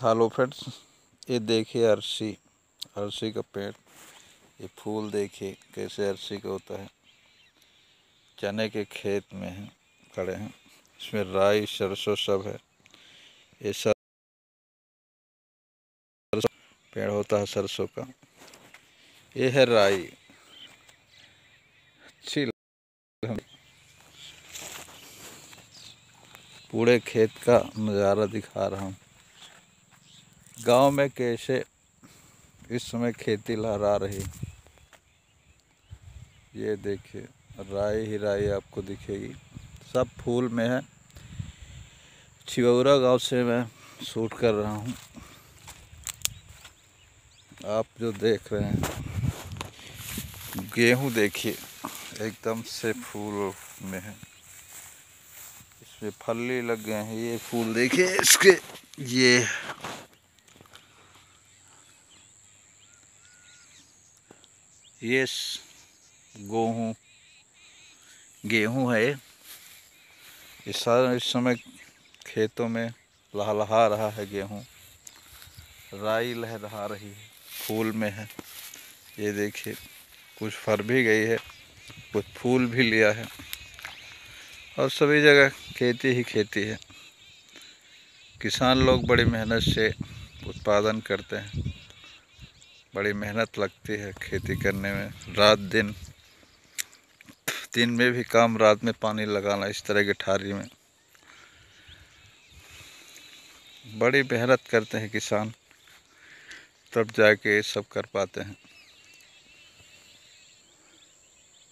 Hello friends, ये देखिए अरसी अरसी का पेड़, ये फूल देखिए कैसे अरसी का होता है। चने के खेत में है, खड़े हैं, इसमें राई, सरसों सब है। ये सब पेड़ होता है सरसों का। ये है राई। अच्छी पूरे खेत का नज़ारा दिखा रहा हूँ। गाँव में कैसे इस समय खेती लहरा रही? ये देखिए, राई ही राई आपको दिखेगी। सब फूल में है। छिवौरा गाँव से मैं शूट कर रहा हूँ। आप जो देख रहे हैं, गेहूँ देखिए, एकदम से फूल में है। इसमें फल्ली लग गए हैं। ये फूल देखिए, इसके, ये ये गेहूँ। गेहूँ है। ये सारा इस समय खेतों में लहलहा रहा है गेहूँ। राई लहरा रही है, फूल में है। ये देखिए, कुछ फर भी गई है, कुछ फूल भी लिया है। और सभी जगह खेती ही खेती है। किसान लोग बड़ी मेहनत से उत्पादन करते हैं। बड़ी मेहनत लगती है खेती करने में। रात दिन दिन में भी काम रात में पानी लगाना इस तरह की ठारी में। बड़ी मेहनत करते हैं किसान, तब जाके सब कर पाते हैं।